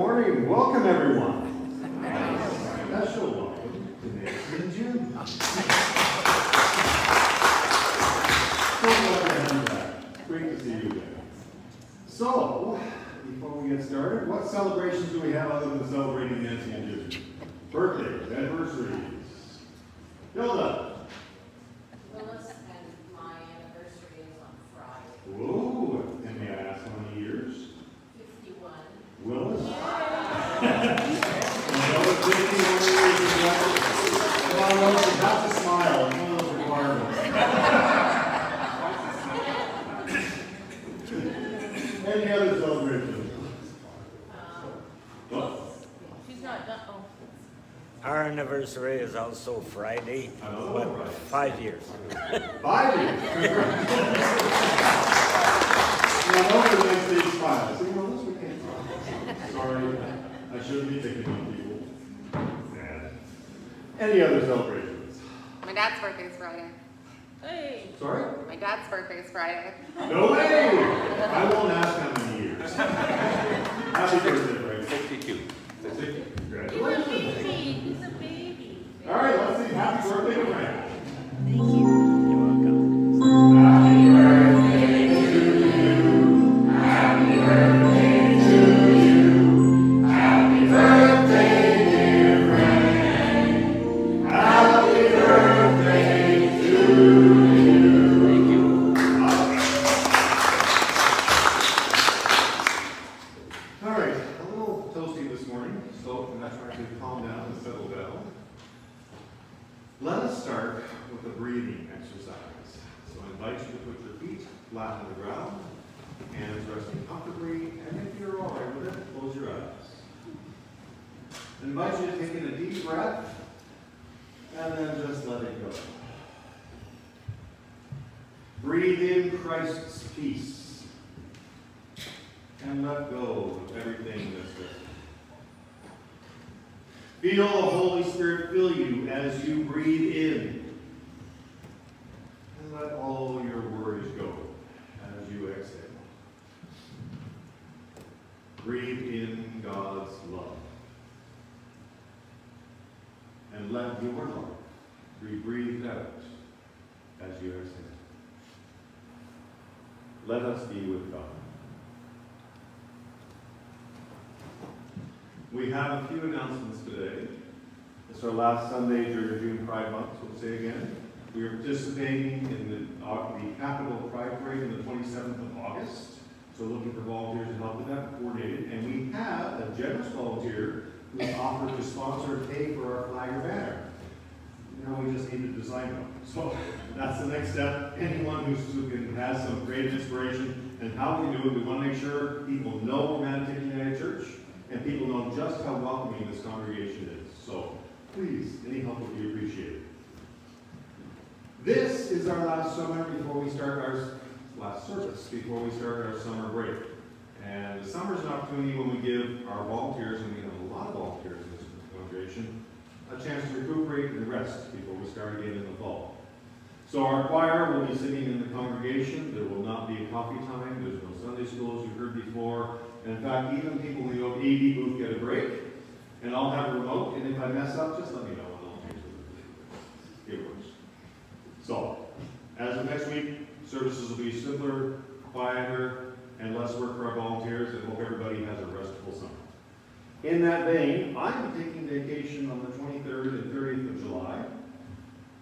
morning. Welcome, everyone. Special welcome to Nancy and June. So. Great to see you again. So, before we get started, what celebrations do we have other than celebrating Nancy and June? Birthdays, anniversaries. Hilda. Willis and my anniversary is on Friday, Whoa, and may I ask how many years? fifty-one. Willis? Another 51 years as well. Come on, Willis, you have to smile, it's one of those requirements. Any other celebrations? Um, What? she's not done, oh, Our anniversary is also Friday, Oh, but right. five years. Five years. Now, nobody makes these smiles. See, Willis, we can't. Sorry, I shouldn't be picking on people. Sad. Any other celebrations? My dad's birthday is Friday. hey, Sorry? My dad's birthday is Friday. Few announcements today. It's our last Sunday during June Pride Month, so we'll say again. We are participating in the, uh, the Capital Pride Parade on the 27th of August. So looking for volunteers to help with that, it. And we have a generous volunteer who's offered to sponsor and pay for our flag or banner. Now we just need to design one. So that's the next step. Anyone who's, who can, has some creative inspiration and how we do it, we want to make sure people know we're Manotick United Church and people know just how welcoming this congregation is. So please, any help would be appreciated. This is our last summer before we start our last service, before we start our summer break. And the summer is an opportunity when we give our volunteers, and we have a lot of volunteers in this congregation, a chance to recuperate and rest before we start again in the fall. So our choir will be singing in the congregation. There will not be a coffee time. There's no Sunday school as you heard before. And in fact, even people in the AV booth get a break. And I'll have a remote. And if I mess up, just let me know and I'll change it. It works. So, as of next week, services will be simpler, quieter, and less work for our volunteers. And hope everybody has a restful summer. In that vein, I'm taking vacation on the 23rd and 30th of July.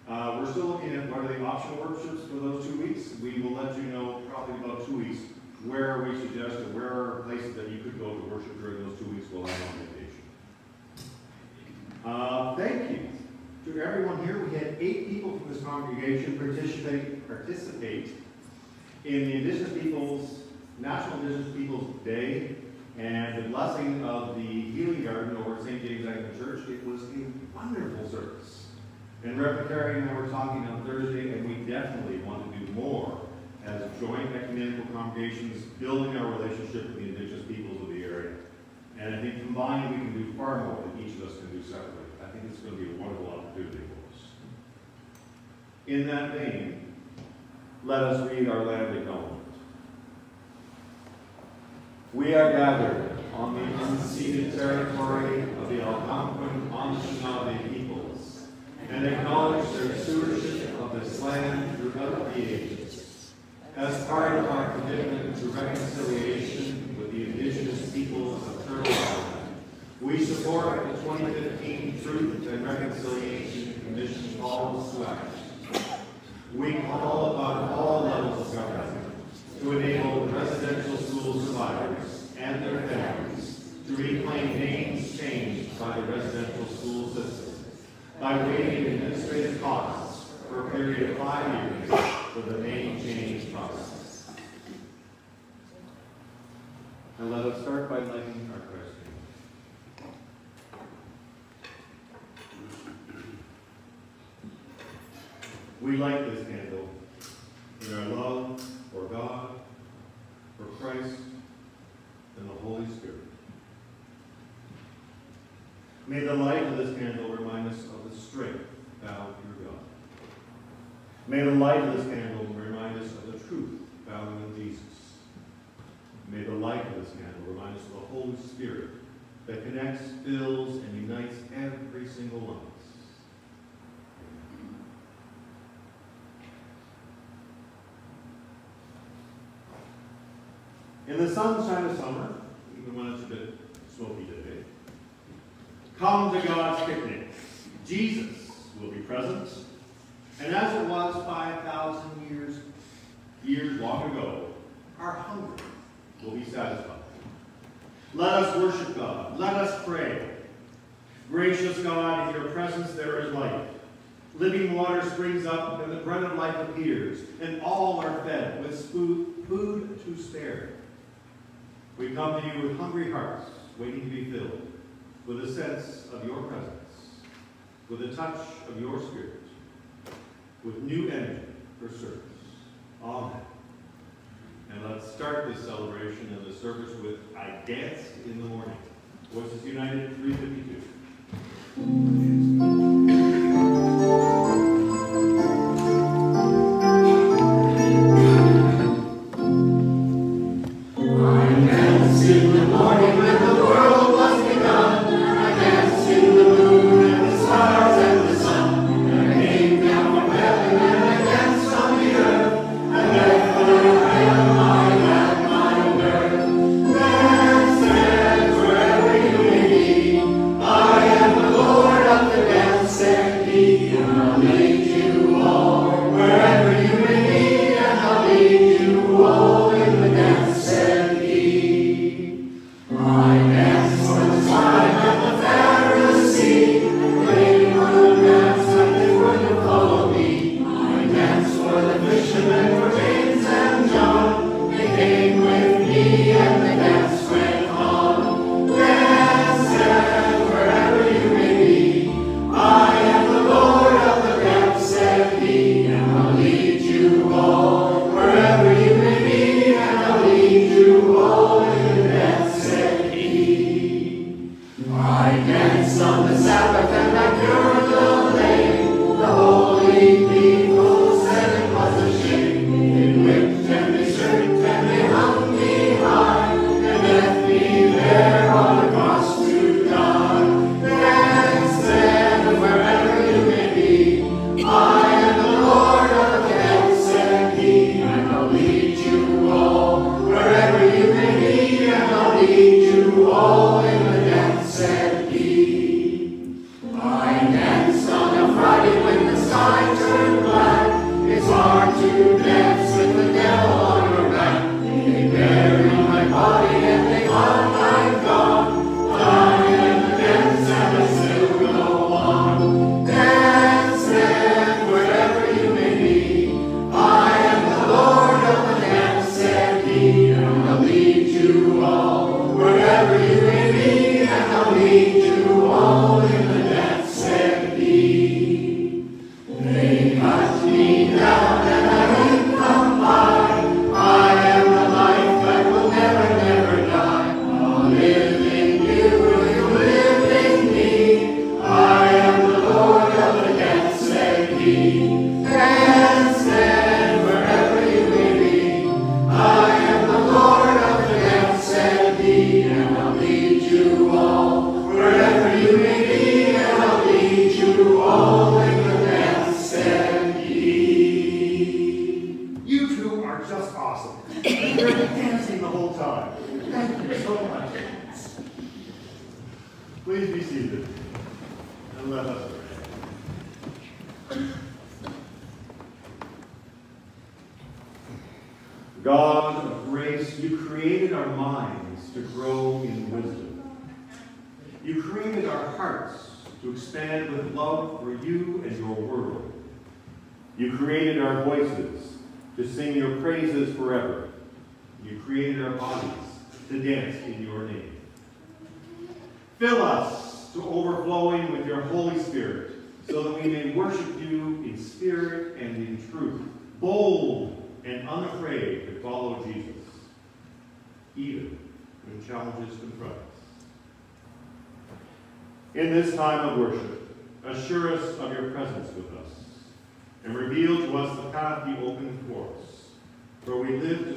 Uh, we're still looking at what are the optional workshops for those two weeks. We will let you know probably about two weeks where we suggest and where are places that you could go to worship during those two weeks while I'm on vacation. Uh, thank you to everyone here. We had eight people from this congregation participate participate in the Indigenous Peoples National Indigenous Peoples Day and the blessing of the Healing Garden over at St. James Anglican Church. It was a wonderful service. And Reverend Carey and I were talking on Thursday, and we definitely want to do more as joint ecumenical congregations, building our relationship with the indigenous peoples of the area. And I think combined, we can do far more than each of us can do separately. I think it's going to be a wonderful opportunity for us. In that vein, let us read our land acknowledgement. We are gathered on the unceded territory of the Algonquin Anishinaabe peoples, and acknowledge their stewardship of this land throughout the ages. As part of our commitment to reconciliation with the indigenous peoples of Turtle Island, we support the 2015 Truth and Reconciliation Commission calls to action. We call upon all levels of government to enable residential school survivors and their families to reclaim names changed by the residential school system by waiving administrative costs for a period of five years for the name change process. And let us start by lighting our question. We light this candle in our love for God, for Christ, and the Holy Spirit. May the light of this candle remind us of the strength found through God. May the light of this candle remind us of the truth found in Jesus. May the light of this candle remind us of the Holy Spirit that connects, fills, and unites every single one of us. In the sunshine of summer, even when it's a bit smoky today, come to God's picnic. Jesus will be present. And as it was 5,000 years, years long ago, our hunger will be satisfied. Let us worship God. Let us pray. Gracious God, in your presence there is life. Living water springs up, and the bread of life appears, and all are fed with food, food to spare. We come to you with hungry hearts, waiting to be filled, with a sense of your presence, with a touch of your spirit, with new energy for service. Amen. And let's start this celebration of the service with I Danced in the Morning. Voices United 352.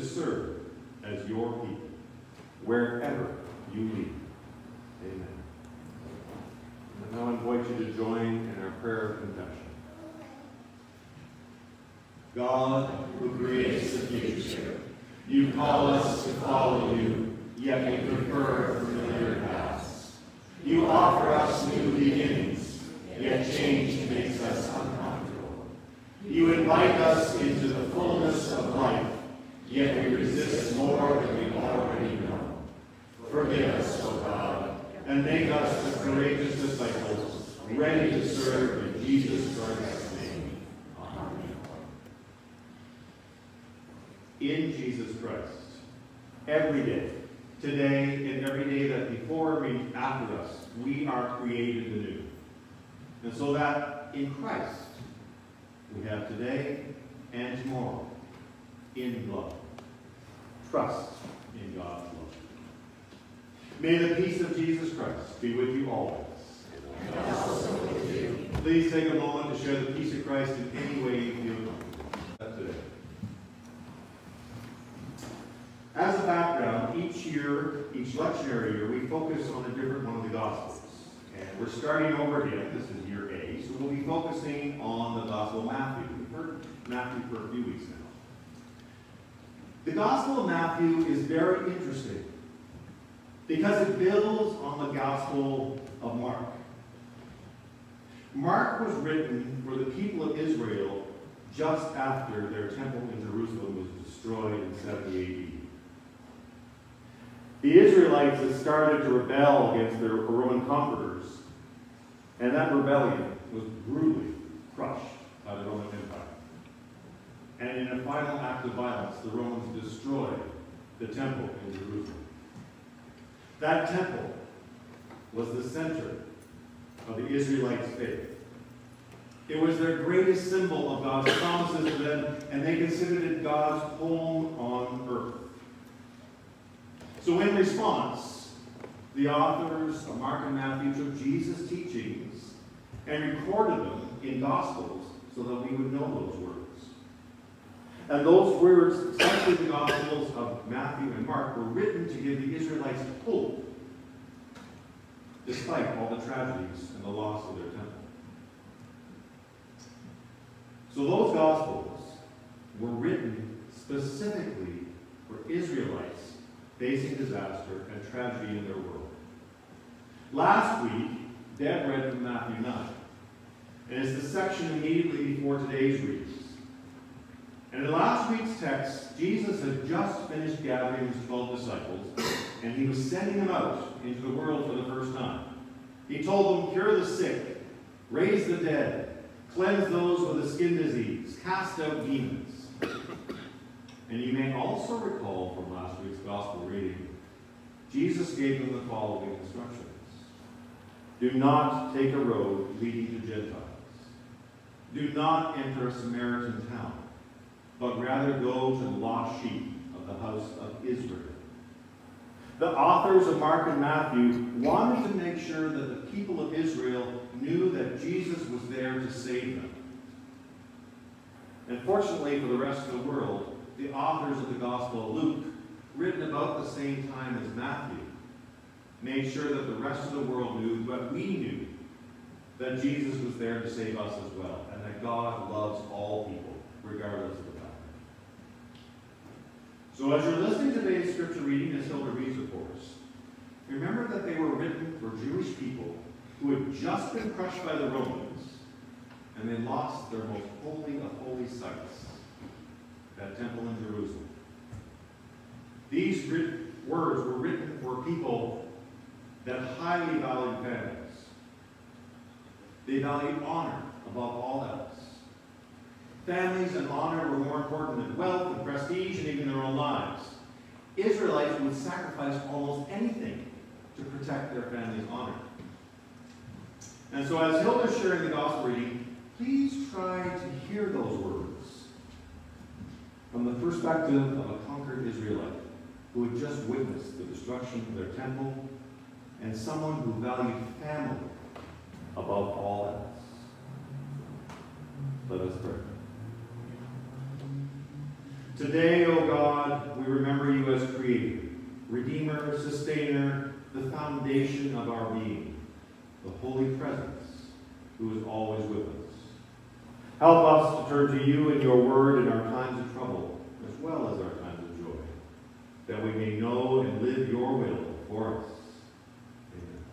Serve as your people, wherever you lead. Amen. And now I invite you to join in our prayer of confession. God, who creates the future, you call us to follow you, yet we prefer familiar paths. You offer us new beginnings, yet change makes us uncomfortable. You invite us into the fullness of life, yet we resist more than we already know. Forgive us, O God, and make us the courageous disciples, ready to serve in Jesus Christ's name. Amen. In Jesus Christ, every day, today and every day that before and after us, we are created anew. And so that in Christ, we have today and tomorrow in love. Trust in God's love. May the peace of Jesus Christ be with you always. And also with you. Please take a moment to share the peace of Christ in any way you feel comfortable today. As a background, each year, each lectionary year, we focus on a different one of the Gospels. And we're starting over again. This is year A, so we'll be focusing on the Gospel of Matthew. We've heard Matthew for a few weeks now. The Gospel of Matthew is very interesting because it builds on the Gospel of Mark. Mark was written for the people of Israel just after their temple in Jerusalem was destroyed in 70 AD. The Israelites had started to rebel against their Roman conquerors, and that rebellion was brutally crushed by the Roman Empire. And in a final act of violence, the Romans destroyed the temple in Jerusalem. That temple was the center of the Israelites' faith. It was their greatest symbol of God's promises to them, and they considered it God's home on earth. So in response, the authors of Mark and Matthew took Jesus' teachings and recorded them in Gospels so that we would know those words. And those words, especially the Gospels of Matthew and Mark, were written to give the Israelites hope despite all the tragedies and the loss of their temple. So those Gospels were written specifically for Israelites facing disaster and tragedy in their world. Last week, Deb read from Matthew 9, and it's the section immediately before today's readings. And in last week's text, Jesus had just finished gathering his 12 disciples, and he was sending them out into the world for the first time. He told them, cure the sick, raise the dead, cleanse those with a skin disease, cast out demons. And you may also recall from last week's gospel reading, Jesus gave them the following instructions. Do not take a road leading to Gentiles. Do not enter a Samaritan town, but rather go to the lost sheep of the house of Israel. The authors of Mark and Matthew wanted to make sure that the people of Israel knew that Jesus was there to save them. And fortunately for the rest of the world, the authors of the Gospel of Luke, written about the same time as Matthew, made sure that the rest of the world knew, but we knew, that Jesus was there to save us as well, and that God loves all people, regardless of the background. So as you're listening to today's scripture reading, as Hilda reads for us, remember that they were written for Jewish people who had just been crushed by the Romans, and they lost their most holy of holy sites, that temple in Jerusalem. These words were written for people that highly valued families. They valued honor above all else. Families and honor were more important than wealth and prestige and even their own lives. Israelites would sacrifice almost anything to protect their family's honor. And so as Hilda's sharing the gospel reading, please try to hear those words from the perspective of a conquered Israelite who had just witnessed the destruction of their temple and someone who valued family above all else. Let us pray. Today, O God, we remember you as Creator, Redeemer, Sustainer, the foundation of our being, the Holy Presence, who is always with us. Help us to turn to you and your word in our times of well as our times of joy, that we may know and live your will for us. Amen.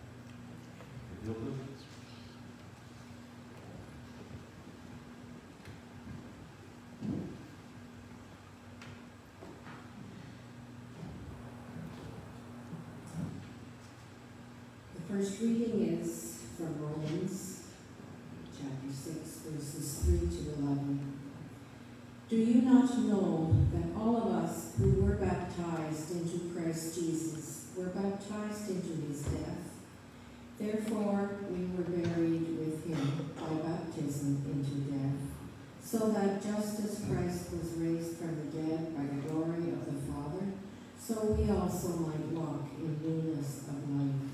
The first reading is from Romans chapter 6, verses 3 to 11. Do you not know that all of us who were baptized into Christ Jesus were baptized into his death? Therefore, we were buried with him by baptism into death, so that just as Christ was raised from the dead by the glory of the Father, so we also might walk in newness of life.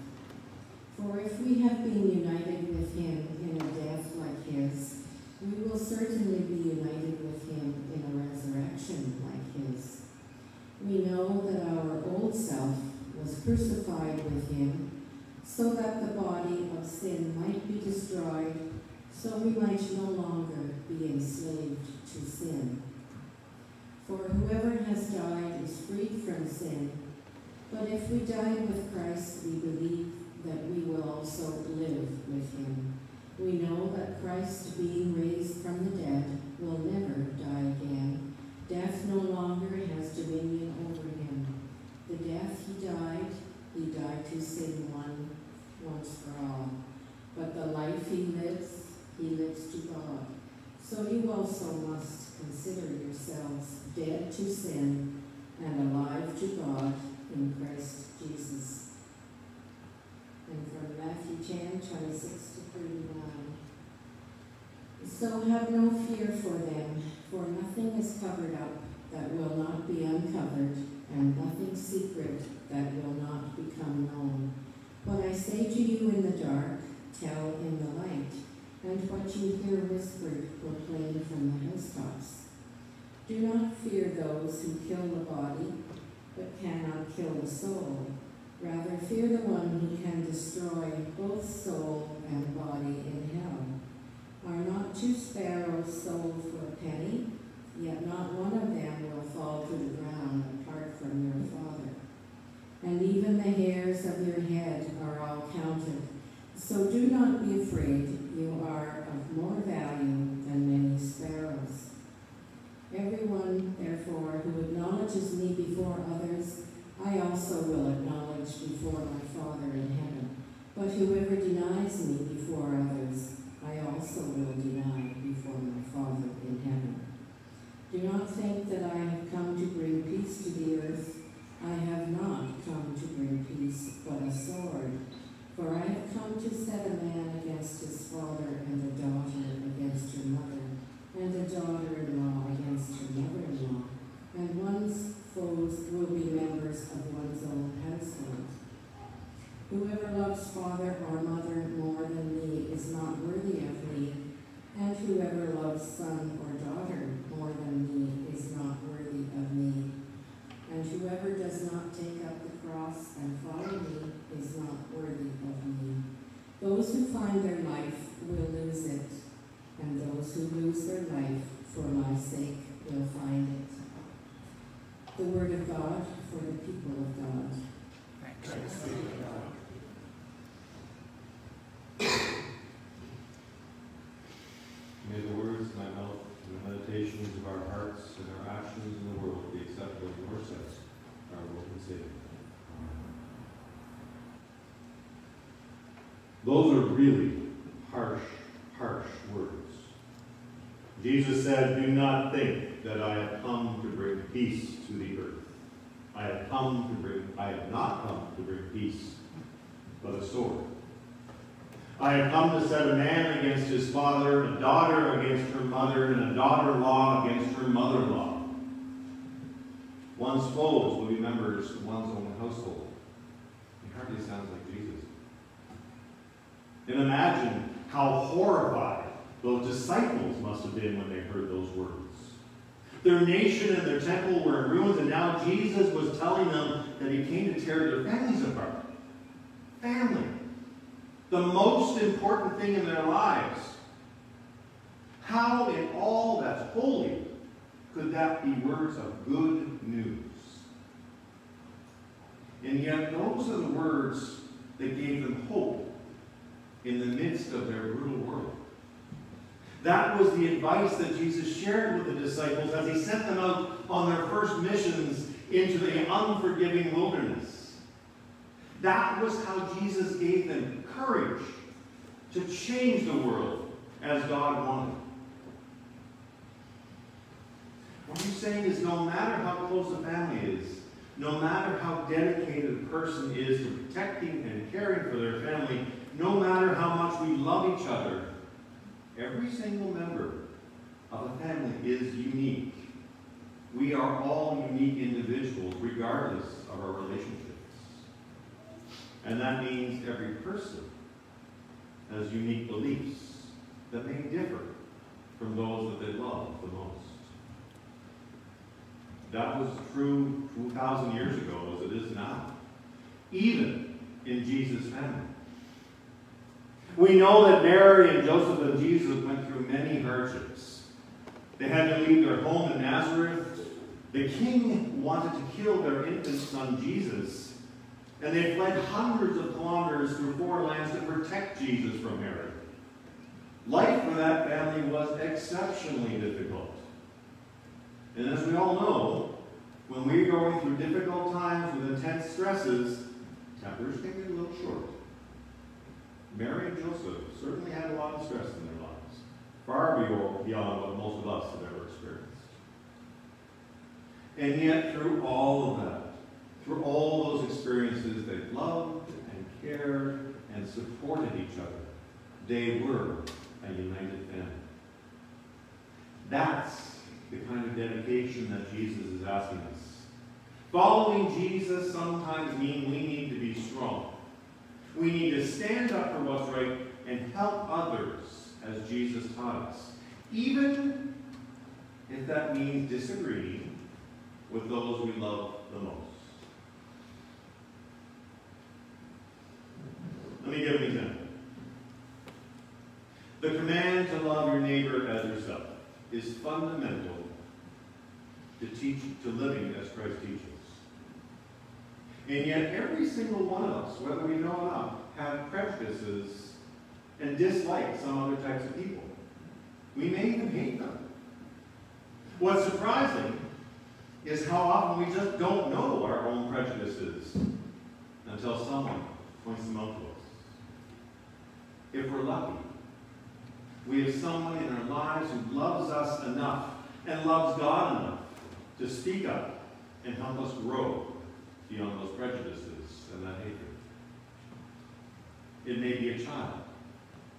For if we have been united with him in a death like his, we will certainly be united him in a resurrection like his. We know that our old self was crucified with him, so that the body of sin might be destroyed, so we might no longer be enslaved to sin. For whoever has died is freed from sin, but if we died with Christ, we believe that we will also live with him. We know that Christ, being raised from the dead, will never die again. Death no longer has dominion over him. The death he died, he died to sin one, once for all. But the life he lives, he lives to God. So you also must consider yourselves dead to sin and alive to God in Christ Jesus. And from Matthew 10, 26 to 39. So have no fear for them, for nothing is covered up that will not be uncovered, and nothing secret that will not become known. What I say to you in the dark, tell in the light, and what you hear whispered, proclaim from the housetops. Do not fear those who kill the body, but cannot kill the soul. Rather, fear the one who can destroy both soul and body in hell. Are not two sparrows sold for a penny? Yet not one of them will fall to the ground apart from your Father. And even the hairs of your head are all counted. So do not be afraid, you are of more value than many sparrows. Everyone, therefore, who acknowledges me before others, I also will acknowledge before my Father in heaven. But whoever denies me before others, I also will deny before my Father in heaven. Do not think that I have come to bring peace to the earth. I have not come to bring peace, but a sword. For I have come to set a man against his father, and a daughter against her mother, and a daughter-in-law against her mother-in-law. And one's foes will be members of one's own. Whoever loves father or mother more than me is not worthy of me, and whoever loves son or daughter more than me is not worthy of me. And whoever does not take up the cross and follow me is not worthy of me. Those who find their life will lose it, and those who lose their life for my sake will find it. The word of God for the people of God. Meditations of our hearts and our actions in the world be acceptable in your sight, our Lord and Savior. Those are really harsh, harsh words. Jesus said, Do not think that I have come to bring peace to the earth. I have come to bring, I have not come to bring peace, but a sword. I have come to set a man against his father, a daughter against her mother, and a daughter-in-law against her mother-in-law. One's foes will be members of one's own household. It hardly sounds like Jesus. And imagine how horrified those disciples must have been when they heard those words. Their nation and their temple were in ruins, and now Jesus was telling them that he came to tear their families apart. Family. The most important thing in their lives. How in all that's holy could that be words of good news? And yet those are the words that gave them hope in the midst of their brutal world. That was the advice that Jesus shared with the disciples as he sent them out on their first missions into the unforgiving wilderness. That was how Jesus gave them courage to change the world as God wanted. What he's saying is no matter how close a family is, no matter how dedicated a person is to protecting and caring for their family, no matter how much we love each other, every single member of a family is unique. We are all unique individuals regardless of our relationships. And that means every person has unique beliefs that may differ from those that they love the most. That was true 2,000 years ago as it is now, even in Jesus' family. We know that Mary and Joseph and Jesus went through many hardships. They had to leave their home in Nazareth. The king wanted to kill their infant son Jesus, and they fled hundreds of kilometers through foreign lands to protect Jesus from Herod. Life for that family was exceptionally difficult. And as we all know, when we're going through difficult times with intense stresses, tempers can get a little short. Mary and Joseph certainly had a lot of stress in their lives, far beyond what most of us have ever experienced. And yet, through all of that, through all those experiences, they loved and cared and supported each other. They were a united family. That's the kind of dedication that Jesus is asking us. Following Jesus sometimes means we need to be strong. We need to stand up for what's right and help others as Jesus taught us, even if that means disagreeing with those we love the most. Let me give an example. The command to love your neighbor as yourself is fundamental to teach to living as Christ teaches. And yet every single one of us, whether we know or not, have prejudices and dislike some other types of people. We may even hate them. What's surprising is how often we just don't know our own prejudices until someone points them out to us. If we're lucky, we have someone in our lives who loves us enough and loves God enough to speak up and help us grow beyond those prejudices and that hatred. It may be a child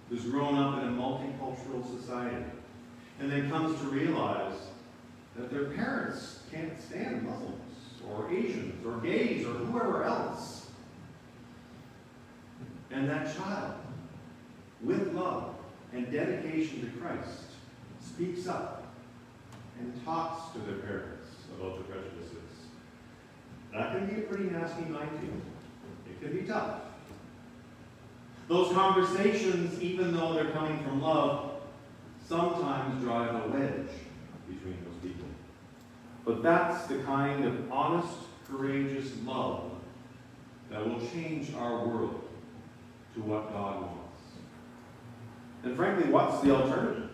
who's grown up in a multicultural society and then comes to realize that their parents can't stand Muslims or Asians or gays or whoever else. And that child, with love and dedication to Christ, speaks up and talks to their parents about the prejudices. That can be a pretty nasty night too. It can be tough. Those conversations, even though they're coming from love, sometimes drive a wedge between those people. But that's the kind of honest, courageous love that will change our world to what God wants. And frankly, what's the alternative?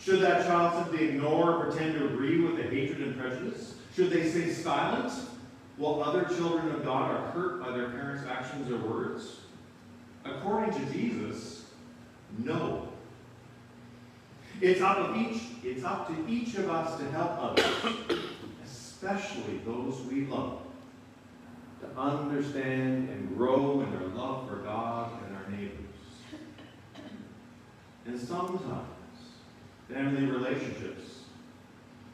Should that child simply ignore or pretend to agree with the hatred and prejudice? Should they stay silent while other children of God are hurt by their parents' actions or words? According to Jesus, no. It's up of each, it's up to each of us to help others, especially those we love, to understand and grow in their love for God and our neighbors. And sometimes, family relationships,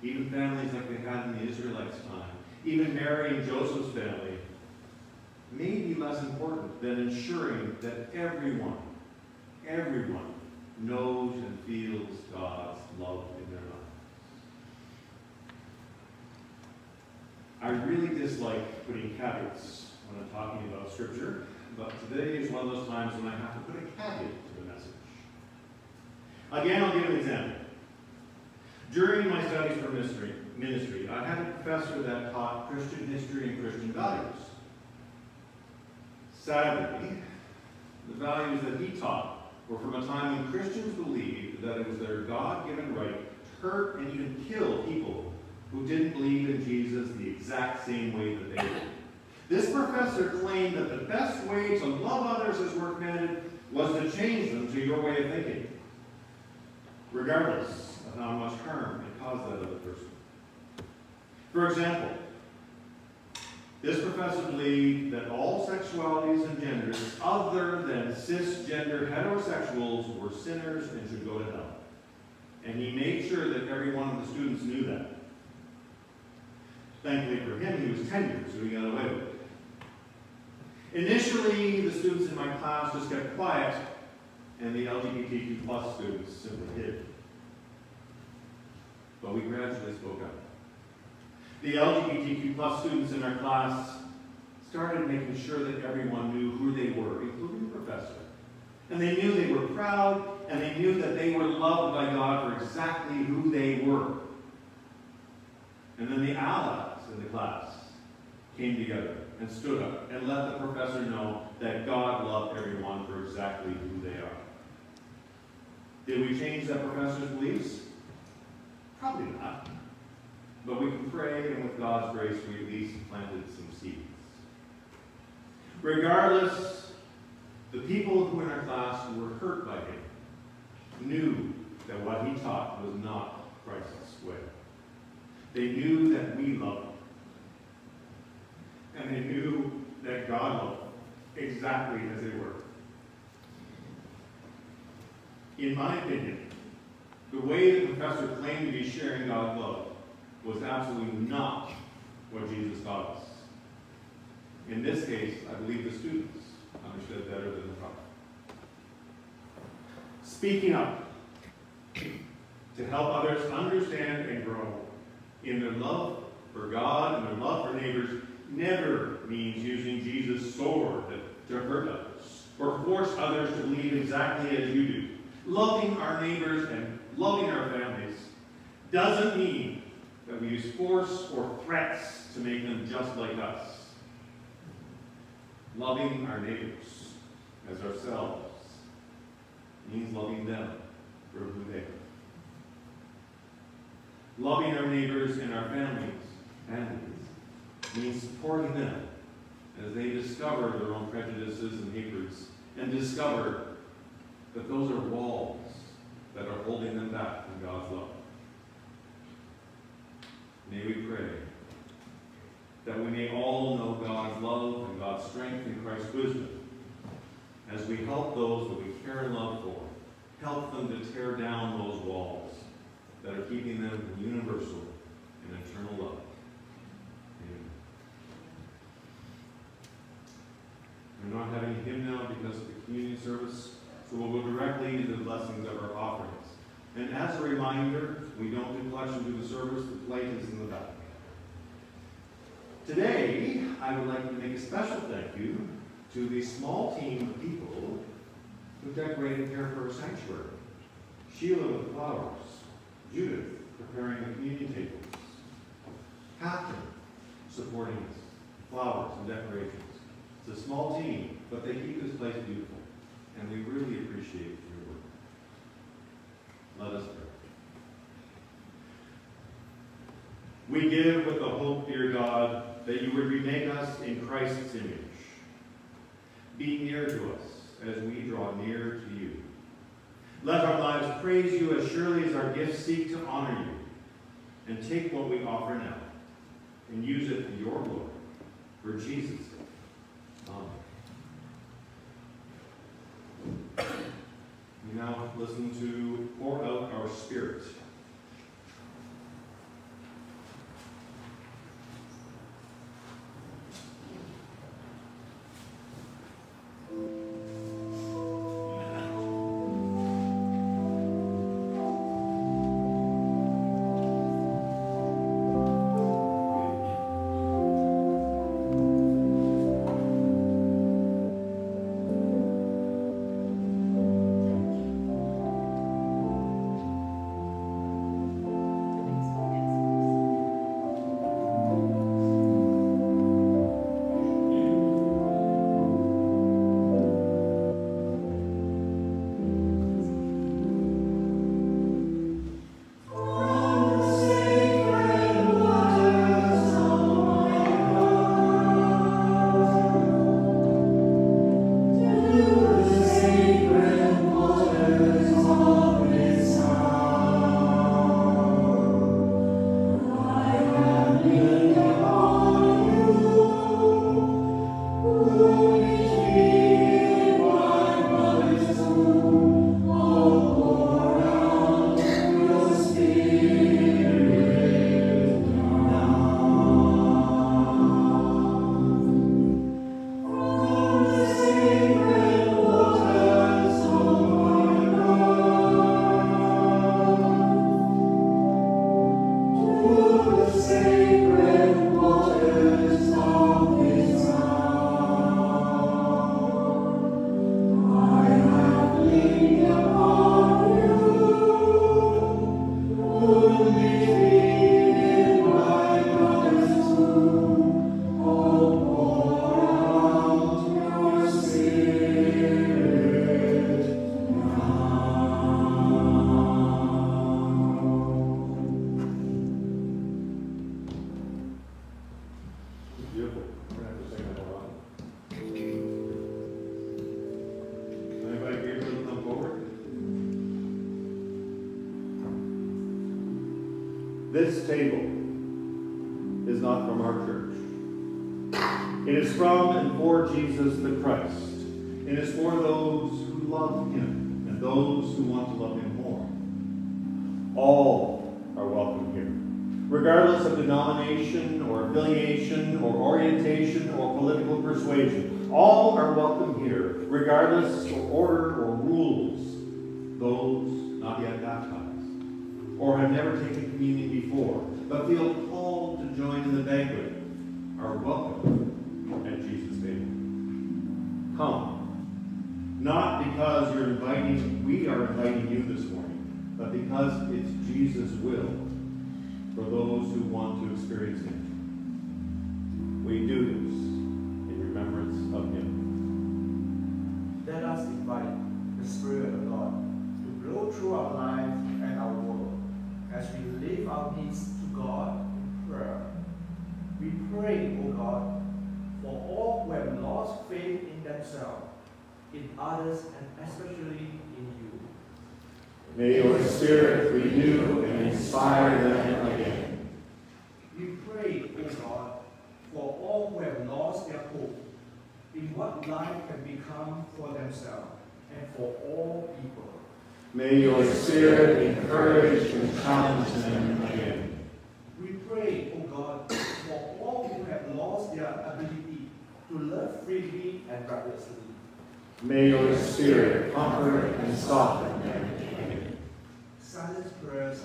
even families like they had in the Israelites' time, even Mary and Joseph's family, may be less important than ensuring that everyone, everyone knows and feels God's love in their lives. I really dislike putting caveats when I'm talking about Scripture, but today is one of those times when I have to put a caveat. Again, I'll give an example. During my studies for ministry, ministry, I had a professor that taught Christian history and Christian values. Sadly, the values that he taught were from a time when Christians believed that it was their God-given right to hurt and even kill people who didn't believe in Jesus the exact same way that they did. This professor claimed that the best way to love others as we're commanded was to change them to your way of thinking, regardless of how much harm it caused that other person. For example, this professor believed that all sexualities and genders other than cisgender heterosexuals were sinners and should go to hell. And he made sure that every one of the students knew that. Thankfully for him, he was tenured, so he got away with it. Initially, the students in my class just kept quiet, and the LGBTQ plus students simply hid. But we gradually spoke up. The LGBTQ plus students in our class started making sure that everyone knew who they were, including the professor. And they knew they were proud, and they knew that they were loved by God for exactly who they were. And then the allies in the class came together and stood up and let the professor know that God loved everyone for exactly who they are. Did we change that professor's beliefs? Probably not. But we can pray, and with God's grace, we at least planted some seeds. Regardless, the people who in our class who were hurt by him knew that what he taught was not Christ's way. They knew that we loved them. And they knew that God loved them exactly as they were. In my opinion, the way the professor claimed to be sharing God's love was absolutely not what Jesus taught us. In this case, I believe the students understood better than the prophet. Speaking up to help others understand and grow in their love for God and their love for neighbors never means using Jesus' sword to hurt others or force others to believe exactly as you do. Loving our neighbors and loving our families doesn't mean that we use force or threats to make them just like us. Loving our neighbors as ourselves means loving them for who they are. Loving our neighbors and our families, families means supporting them as they discover their own prejudices and hatreds and discover that those are walls that are holding them back from God's love. May we pray that we may all know God's love and God's strength and Christ's wisdom as we help those that we care and love for, help them to tear down those walls that are keeping them from universal and eternal love. Amen. We're not having a hymn now because of the communion service, so we'll go directly into the blessings of our offerings. And as a reminder, we don't do collection through the service, the plate is in the back. Today, I would like to make a special thank you to the small team of people who decorate and care for our sanctuary. Sheila with flowers, Judith preparing the communion tables, Catherine supporting us, flowers and decorations. It's a small team, but they keep this place beautiful, and we really appreciate your work. Let us pray. We give with the hope, dear God, that you would remake us in Christ's image. Be near to us as we draw near to you. Let our lives praise you as surely as our gifts seek to honor you. And take what we offer now and use it for your glory. For Jesus' sake. Amen. Now listen to Pour Out Our Spirit. It's Jesus' will for those who want to experience Him. We do this in remembrance of Him. Let us invite the Spirit of God to blow through our lives and our world as we live our needs to God in prayer. We pray, O God, for all who have lost faith in themselves, in others, and especially. May your Spirit renew and inspire them again. We pray, O God, for all who have lost their hope in what life can become for themselves and for all people. May your Spirit encourage and challenge them again. We pray, O God, for all who have lost their ability to love freely and recklessly. May your Spirit comfort and soften them prayers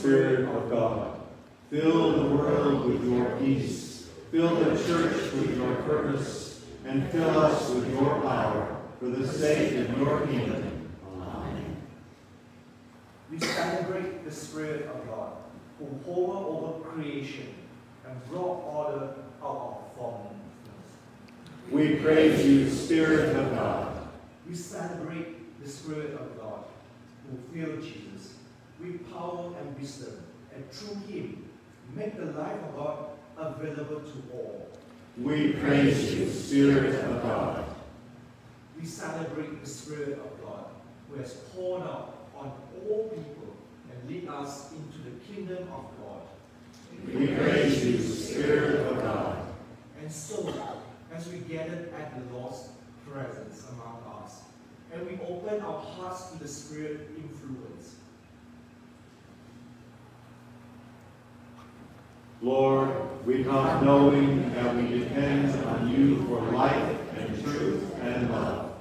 Spirit of God, fill the world with your peace, fill the church with your purpose, and fill us with your power for the sake of your kingdom. Amen. We celebrate the Spirit of God, who hover over creation and brought order out of formlessness. We praise you, Spirit of God. We celebrate the Spirit of God, who filled Jesus with power and wisdom, and through him make the life of God available to all. We praise you, Spirit of God. We celebrate the Spirit of God, who has poured out on all people and lead us into the kingdom of God. We praise you, Spirit of God. And so, as we gather at the Lord's presence among us, and we open our hearts to the Spirit influence, Lord, we come knowing that we depend on you for life and truth and love.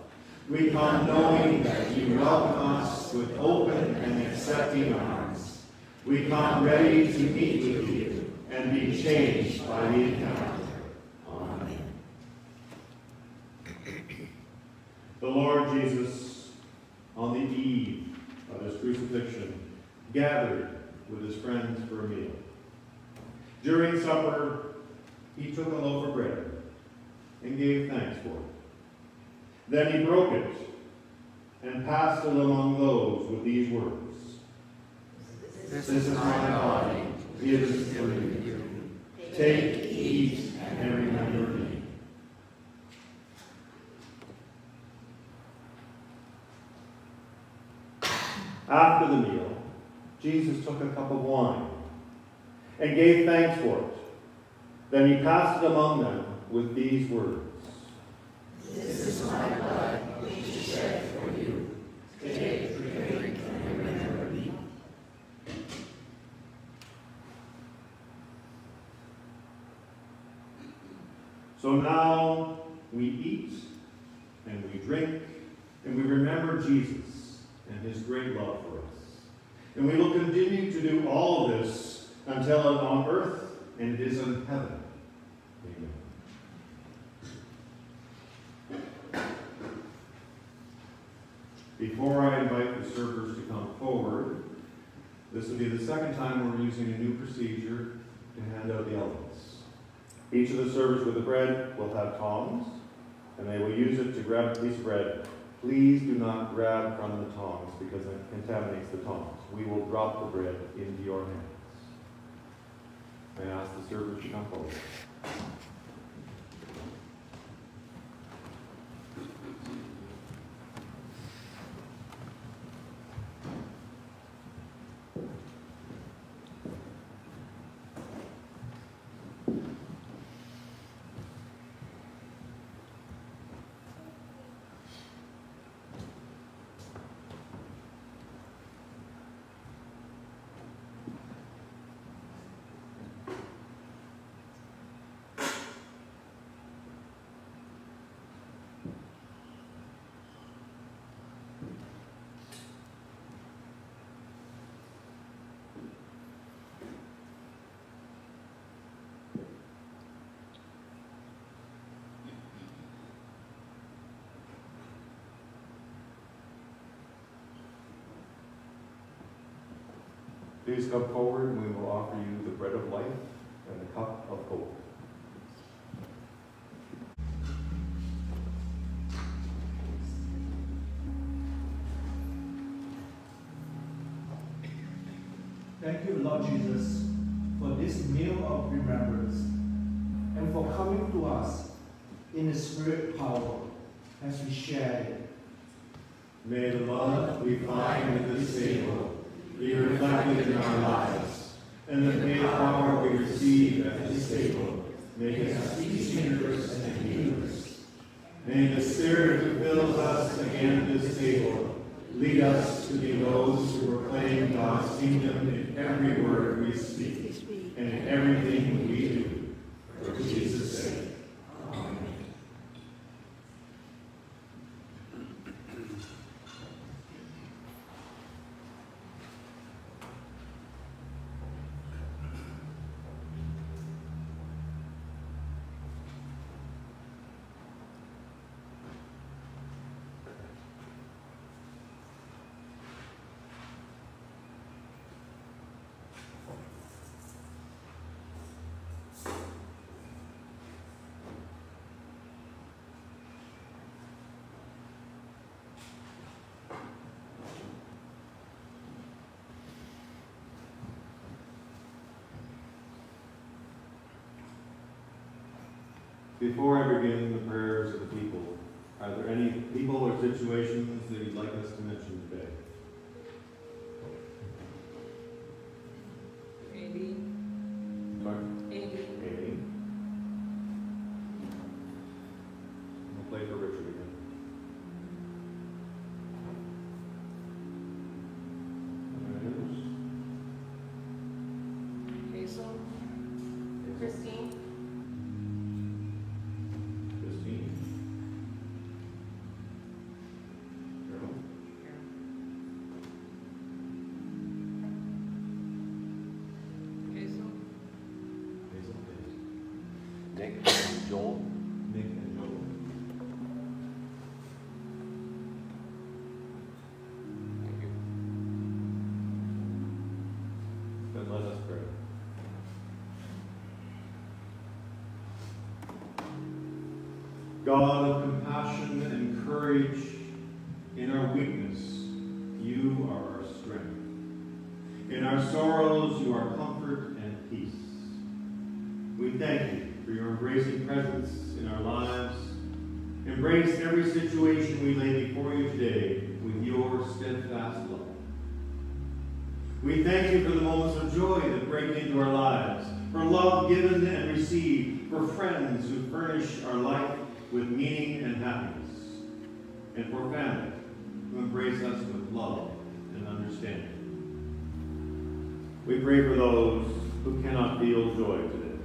We come knowing that you welcome us with open and accepting arms. We come ready to meet with you and be changed by the encounter. Amen. The Lord Jesus, on the eve of his crucifixion, gathered with his friends for a meal. During supper, he took a loaf of bread and gave thanks for it. Then he broke it and passed it among those with these words. This is my body, given for you. Take, eat, and remember me. After the meal, Jesus took a cup of wine and gave thanks for it. Then he passed it among them with these words. This is my blood, which is shed for you. And remember me. So now we eat and we drink and we remember Jesus and his great love for us. And we will continue to do all this until it on earth and it is in heaven. Amen. Before I invite the servers to come forward, this will be the second time we're using a new procedure to hand out the elements. Each of the servers with the bread will have tongs, and they will use it to grab a piece of bread. Please do not grab from the tongs because it contaminates the tongs. We will drop the bread into your hands. I ask the servers to come forward. Please come forward and we will offer you the bread of life and the cup of hope. Thank you, Lord Jesus, for this meal of remembrance and for coming to us in the spirit power as we share it. May the love we find at this table be reflected in our lives, and the power we receive at this table make us peacemakers and healers. May the Spirit who fills us again at this table lead us to be those who proclaim God's kingdom in every word we speak and in everything we do. For Jesus' sake. Before I begin the prayers of the people, are there any people or situations that you'd like us to mention today? Sorry? God of compassion and courage in our weakness, you are our strength. In our sorrows, you are comfort and peace. We thank you for your embracing presence in our lives. Embrace every situation we lay before you today with your steadfast love. We thank you for the moments of joy that break into our lives, for love given and received, for friends who furnish our life with meaning and happiness, and for family who embrace us with love and understanding. We pray for those who cannot feel joy today,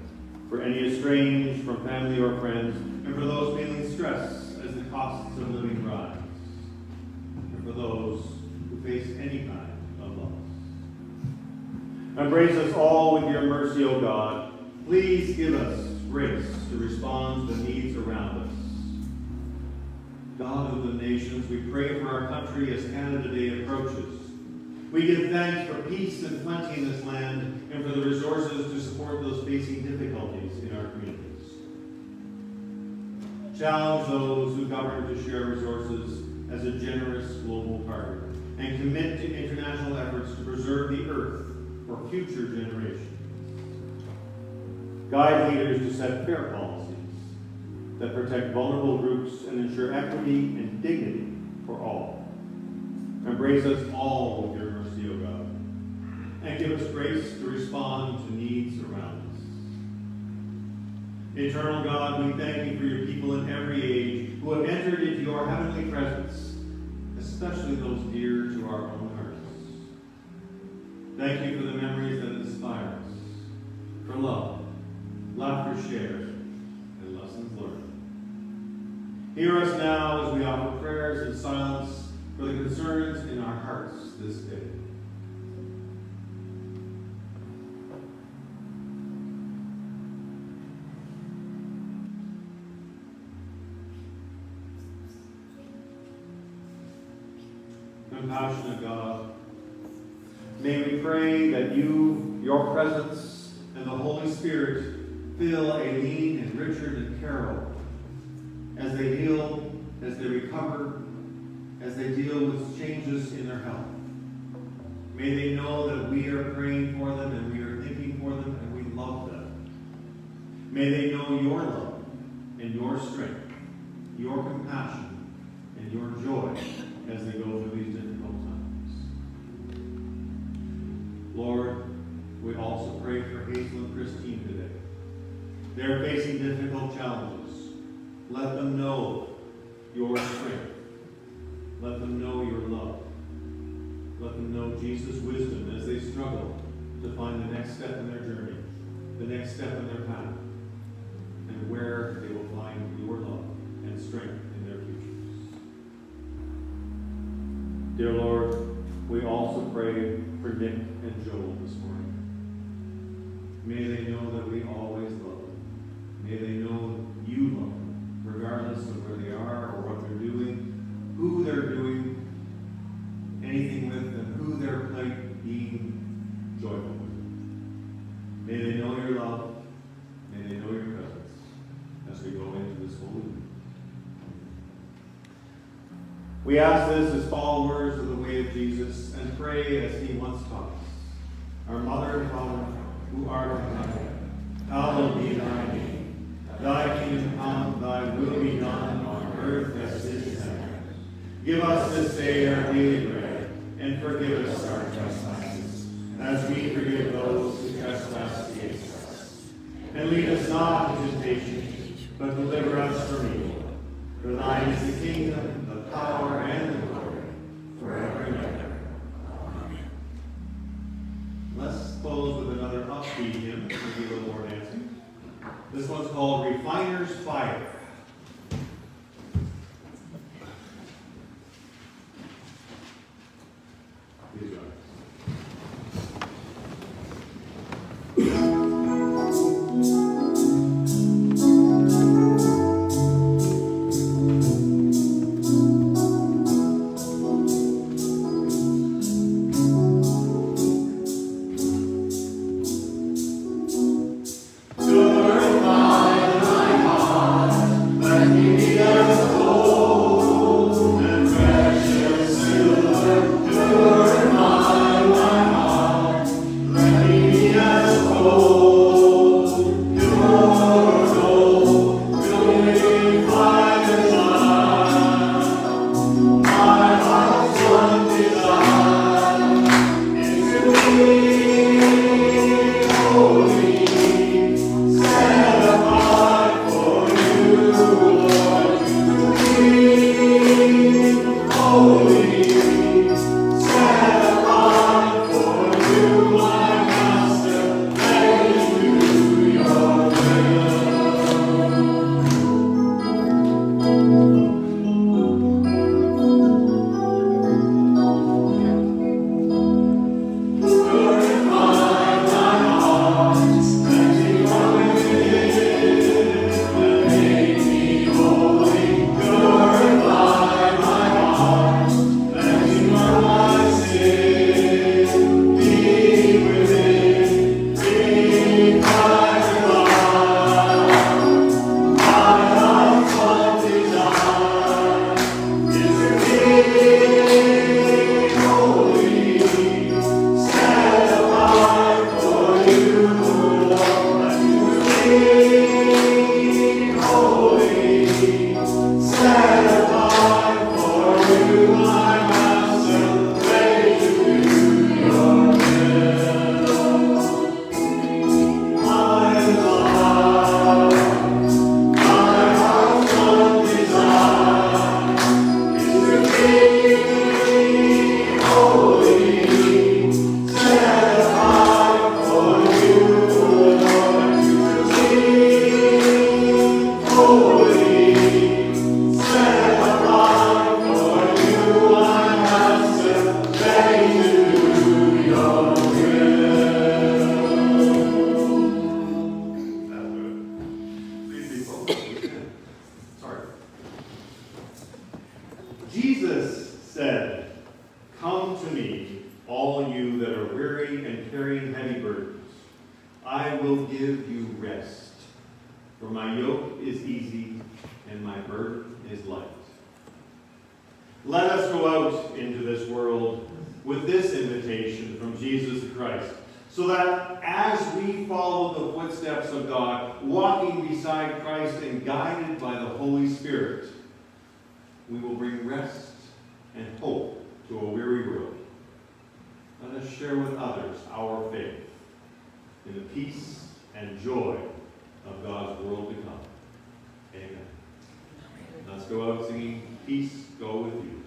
for any estranged from family or friends, and for those feeling stress as the costs of living rise, and for those who face any kind of loss. Embrace us all with your mercy, O God. Please give us grace to respond to the needs around us. God of the nations, we pray for our country as Canada Day approaches. We give thanks for peace and plenty in this land and for the resources to support those facing difficulties in our communities. Challenge those who govern to share resources as a generous global partner and commit to international efforts to preserve the earth for future generations. Guide leaders to set fair policies that protect vulnerable groups and ensure equity and dignity for all. Embrace us all with your mercy, O God, and give us grace to respond to needs around us. Eternal God, we thank you for your people in every age who have entered into your heavenly presence, especially those dear to our own hearts. Thank you for the memories that inspire us, for love, laughter shared, and lessons learned. Hear us now as we offer prayers in silence for the concerns in our hearts this day. Compassionate God, may we pray that you, your presence, and the Holy Spirit fill Aileen and Richard and Carol as they heal, as they recover, as they deal with changes in their health. May they know that we are praying for them and we are thinking for them and we love them. May they know your love and your strength, your compassion and your joy as they go through these difficult times. Lord, we also pray for Hazel and Christine today. They are facing difficult challenges. Let them know your strength. Let them know your love. Let them know Jesus' wisdom as they struggle to find the next step in their journey, the next step in their path, and where they will find your love and strength in their futures. Dear Lord, we also pray for Nick and Joel this morning. May they know that we always go out singing, Peace go with you.